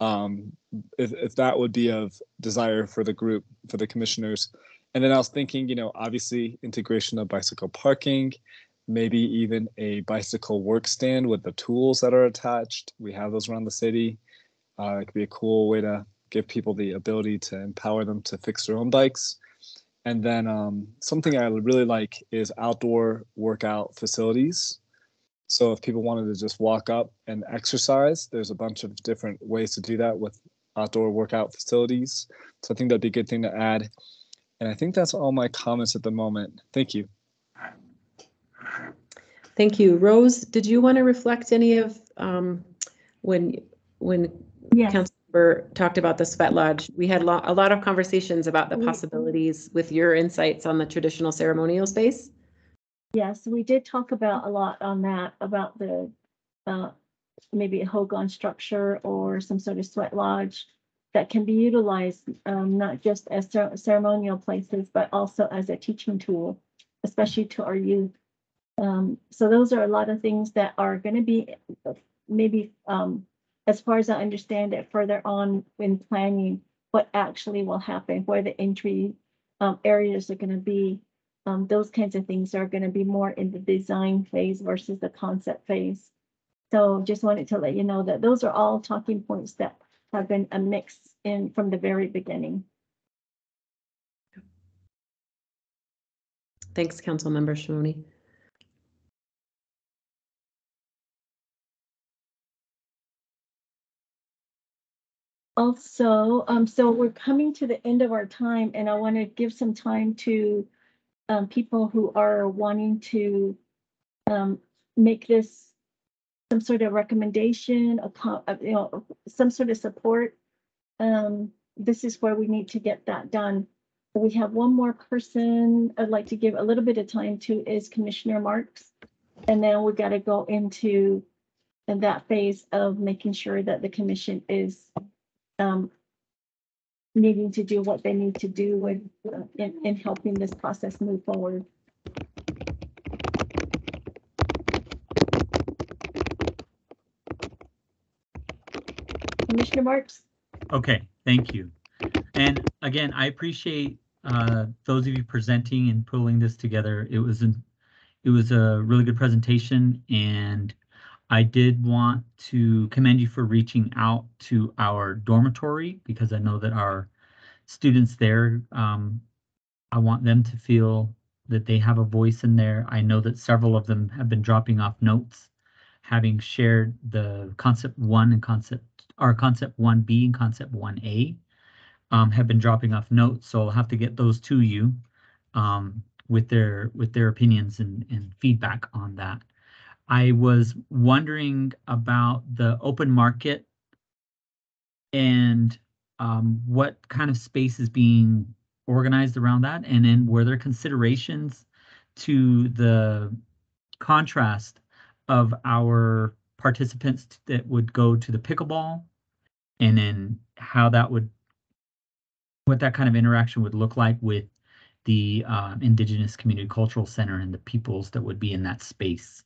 Um, if, if that would be of desire for the group, for the commissioners. And then I was thinking, you know, obviously integration of bicycle parking, maybe even a bicycle work stand with the tools that are attached. We have those around the city. Uh, it could be a cool way to give people the ability to empower them to fix their own bikes. And then um, something I really like is outdoor workout facilities. So if people wanted to just walk up and exercise, there's a bunch of different ways to do that with outdoor workout facilities. So I think that'd be a good thing to add. And I think that's all my comments at the moment. Thank you. Thank you. Rose, did you want to reflect any of um, when when Yes. Councilmember talked about the sweat lodge? We had lo- a lot of conversations about the possibilities with your insights on the traditional ceremonial space. Yes, we did talk about a lot on that, about the, uh, maybe a Hogan structure or some sort of sweat lodge that can be utilized, um, not just as cer- ceremonial places, but also as a teaching tool, especially to our youth. Um, so those are a lot of things that are gonna be, uh, maybe, um, as far as I understand it, further on in planning, what actually will happen, where the entry, um, areas are gonna be. Um, those kinds of things are gonna be more in the design phase versus the concept phase. So just wanted to let you know that those are all talking points that have been a mix in from the very beginning. Thanks, Council Member Shimoni. Also, um, so we're coming to the end of our time and I want to give some time to um, people who are wanting to um, make this some sort of recommendation, a uh, you know, some sort of support. Um, this is where we need to get that done. We have one more person I'd like to give a little bit of time to is Commissioner Marks. And then we've got to go into that phase of making sure that the commission is um, needing to do what they need to do with, uh, in, in helping this process move forward. Commissioner Marks? Okay, thank you. And again, I appreciate uh, those of you presenting and pulling this together. It was an, it was a really good presentation and I did want to commend you for reaching out to our dormitory because I know that our students there, um, I want them to feel that they have a voice in there. I know that several of them have been dropping off notes, having shared the concept one and concept, or concept one B and concept one A, um, have been dropping off notes. So I'll have to get those to you um, with their with their opinions and, and feedback on that. I was wondering about the open market and um, what kind of space is being organized around that, and then were there considerations to the contrast of our participants that would go to the pickleball, and then how that would, what that kind of interaction would look like with the uh, Indigenous Community Cultural Center and the peoples that would be in that space.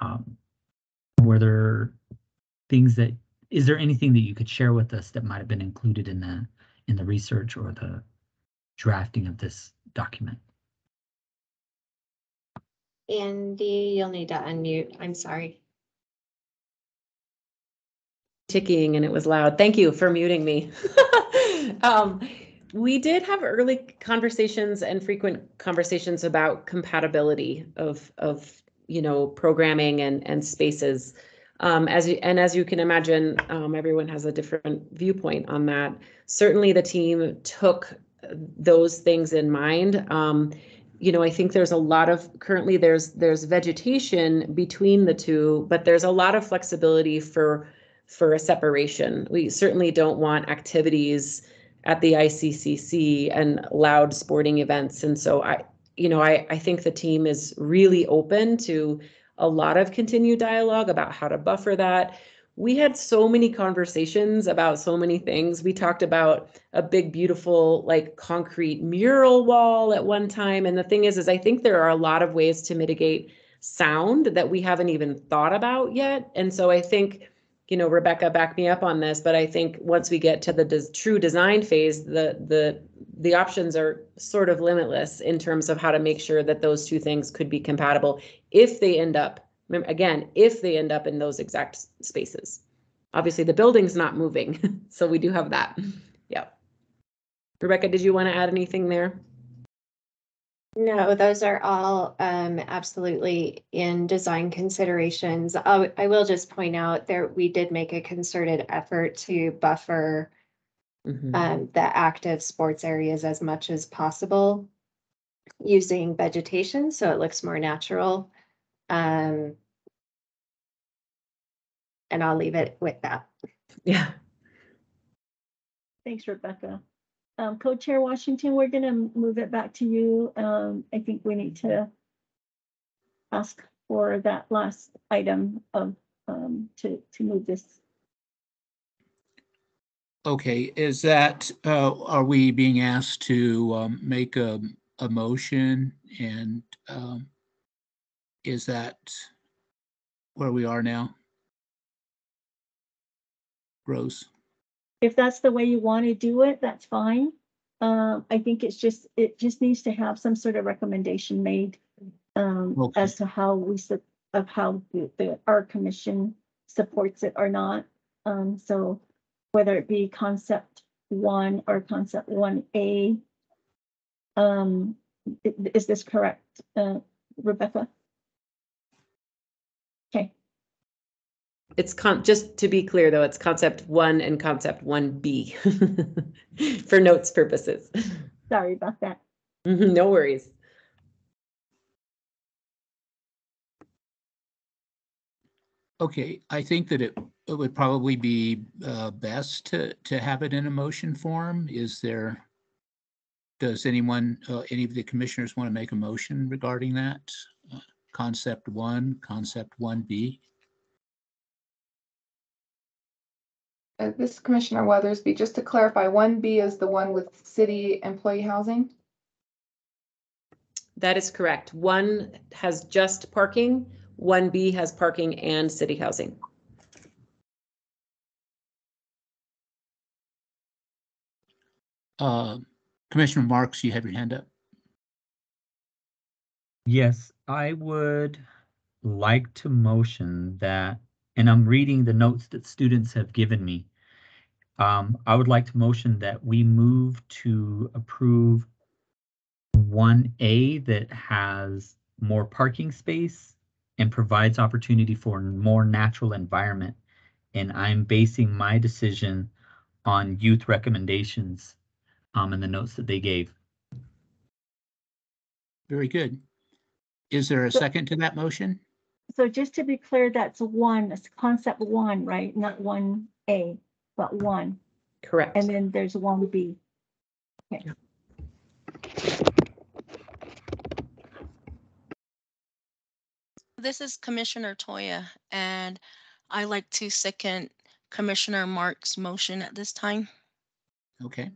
Um, were there things that is there anything that you could share with us that might have been included in the in the research or the drafting of this document? Andy, you'll need to unmute. I'm sorry. ticking and it was loud. Thank you for muting me. um, we did have early conversations and frequent conversations about compatibility of of you know programming and and spaces. Um, as you, and as you can imagine, um, everyone has a different viewpoint on that. Certainly, the team took those things in mind. Um, you know, I think there's a lot of, currently there's, there's vegetation between the two, but there's a lot of flexibility for, for a separation. We certainly don't want activities at the ICCC and loud sporting events. And so I, you know, I, I think the team is really open to a lot of continued dialogue about how to buffer that. We had so many conversations about so many things. We talked about a big, beautiful, like concrete mural wall at one time. And the thing is, is I think there are a lot of ways to mitigate sound that we haven't even thought about yet. And so I think, you know, Rebecca, back me up on this, but I think once we get to the des- true design phase, the the the options are sort of limitless in terms of how to make sure that those two things could be compatible if they end up again if they end up in those exact spaces. Obviously the building's not moving so we do have that. Yeah rebecca did you want to add anything there No, those are all um absolutely in design considerations. I I will just point out there, we did make a concerted effort to buffer Mhm. um the active sports areas as much as possible using vegetation, so it looks more natural. Um and I'll leave it with that. yeah Thanks, Rebecca. Um, Co-Chair Washington, we're gonna move it back to you. Um, I think we need to ask for that last item of, um, to, to move this. Okay, is that, uh, are we being asked to, um, make a, a motion and, um, is that where we are now? Rose? If that's the way you want to do it, that's fine. Um, I think it's just, it just needs to have some sort of recommendation made um, Okay. as to how we, sup- of how the, the, our commission supports it or not. Um, so whether it be concept one or concept one A. Um, i- is this correct, uh, Rebecca? it's con- just to be clear though it's concept 1 and concept 1b for notes purposes. Sorry about that. Mm-hmm, no worries. Okay i think that it, it would probably be uh, best to to have it in a motion form. Is there does anyone uh, any of the commissioners want to make a motion regarding that? Uh, concept 1 concept 1b Uh, This is Commissioner Weathersby, just to clarify, one B is the one with city employee housing? That is correct. One has just parking, one B has parking and city housing. Uh, Commissioner Marks, you have your hand up. Yes, I would like to motion that, and I'm reading the notes that students have given me. Um, I would like to motion that we move to approve one A that has more parking space and provides opportunity for more natural environment. And I'm basing my decision on youth recommendations um, and the notes that they gave. Very good. Is there a second to that motion? So just to be clear, that's one, it's concept one, right? Not one A, but one. Correct. And then there's one B. Okay. This is Commissioner Toya, and I'd like to second Commissioner Mark's motion at this time. Okay.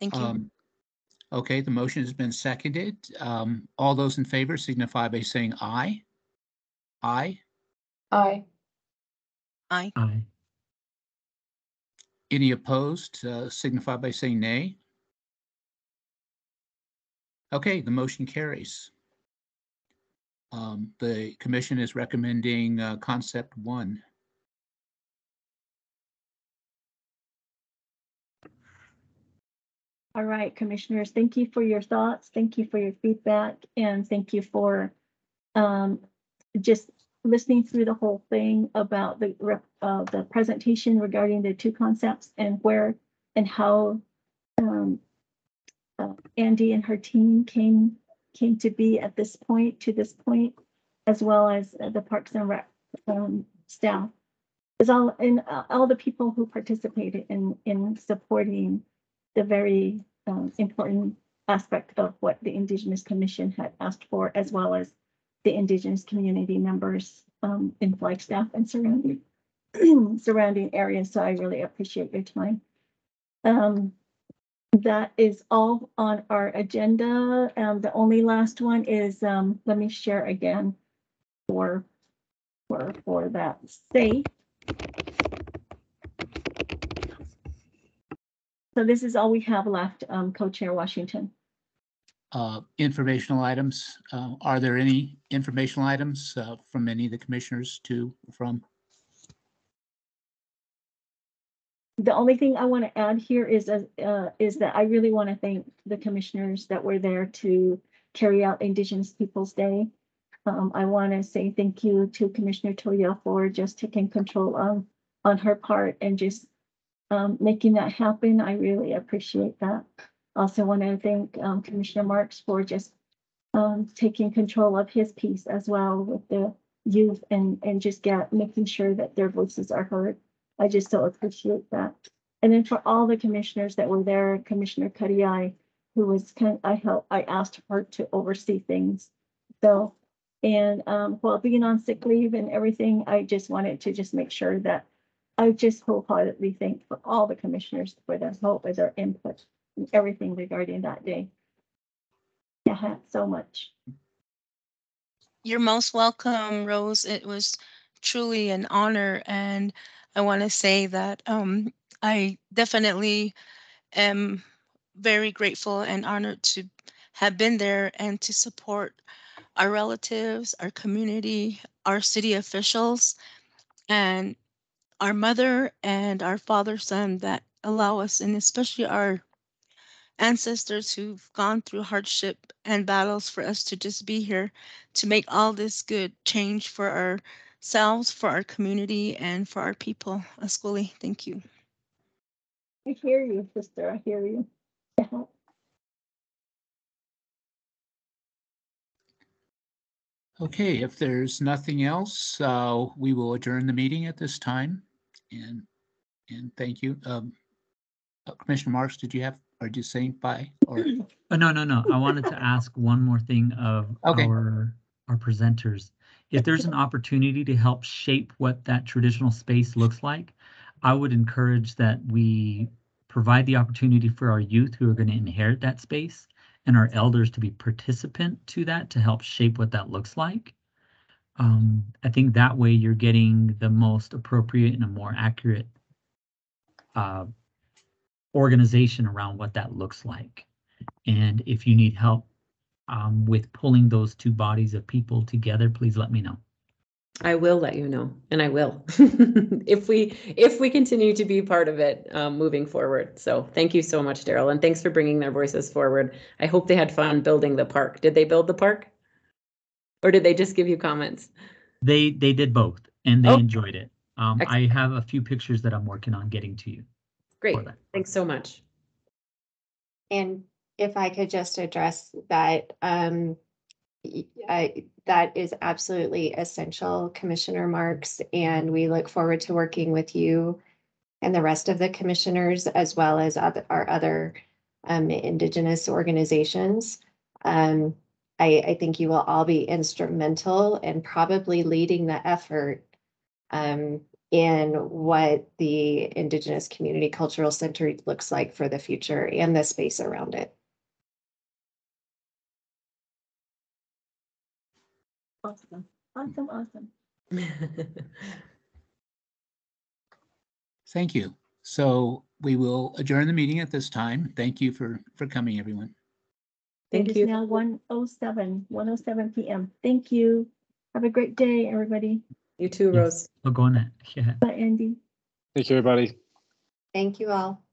Thank you. Um, okay, the motion has been seconded. Um, all those in favor signify by saying aye. Aye. Aye. Aye. Aye. Any opposed, uh, signify by saying nay. Okay, the motion carries. Um, the commission is recommending, uh, concept one. All right, commissioners, thank you for your thoughts. Thank you for your feedback and thank you for um, just listening through the whole thing about the uh, the presentation regarding the two concepts and where and how um, uh, Andy and her team came, came to be at this point, to this point, as well as the Parks and Rec, um, staff. Is all, and uh, all the people who participated in, in supporting the very, um, important aspect of what the Indigenous Commission had asked for, as well as the Indigenous community members, um, in Flagstaff and surrounding, surrounding areas. So I really appreciate your time. Um, that is all on our agenda. Um, the only last one is, um, let me share again for, for, for that safe. So this is all we have left, um, Co-Chair Washington. Uh, Informational items, uh, are there any informational items uh, from any of the commissioners to, from? The only thing I want to add here is, uh, uh, is that I really want to thank the commissioners that were there to carry out Indigenous Peoples' Day. Um, I want to say thank you to Commissioner Toya for just taking control on, on her part and just um, making that happen. I really appreciate that. Also want to thank, um, Commissioner Marks for just um, taking control of his piece as well with the youth and, and just get, making sure that their voices are heard. I just so appreciate that. And then for all the commissioners that were there, Commissioner Cuddy, who was kind, I helped, I asked her to oversee things. So, and um, while being on sick leave and everything, I just wanted to just make sure that I just wholeheartedly thank for all the commissioners for their help and their input everything regarding that day. Yeah, so much. You're most welcome, Rose. It was truly an honor, and I want to say that um, I definitely am very grateful and honored to have been there and to support our relatives, our community, our city officials, and our mother and our father sun that allow us, and especially our ancestors who've gone through hardship and battles for us to just be here to make all this good change for ourselves, for our community, and for our people. Askwali, thank you. I hear you, sister. I hear you. Yeah. Okay, if there's nothing else, uh, we will adjourn the meeting at this time. And, and thank you. Um, uh, Commissioner Marks, did you have, are you saying bye or? Uh, no, no, no. I wanted to ask one more thing of Okay. our, our presenters. If there's an opportunity to help shape what that traditional space looks like, I would encourage that we provide the opportunity for our youth who are going to inherit that space and our elders to be participant to that to help shape what that looks like. Um, I think that way you're getting the most appropriate and a more accurate uh, organization around what that looks like. And if you need help um, with pulling those two bodies of people together, please let me know. I will let you know, and I will if we if we continue to be part of it um, moving forward. So thank you so much, Daryl, and thanks for bringing their voices forward. I hope they had fun building the park. Did they build the park, or did they just give you comments? They they did both and they Oh. enjoyed it. Um, I have a few pictures that I'm working on getting to you. Great, thanks so much. And if I could just address that, um, y- I, that is absolutely essential, Commissioner Marks, and we look forward to working with you and the rest of the commissioners as well as other, our other um, Indigenous organizations. Um, I, I think you will all be instrumental and probably leading the effort um, in what the Indigenous Community Cultural Center looks like for the future and the space around it. Awesome, awesome, awesome. Thank you. So we will adjourn the meeting at this time. Thank you for, for coming, everyone. Thank It is you. now one oh seven, one oh seven PM. Thank you. Have a great day, everybody. You too, Yes. Rose. So go on that. Yeah. Bye, Andy. Thank you, everybody. Thank you all.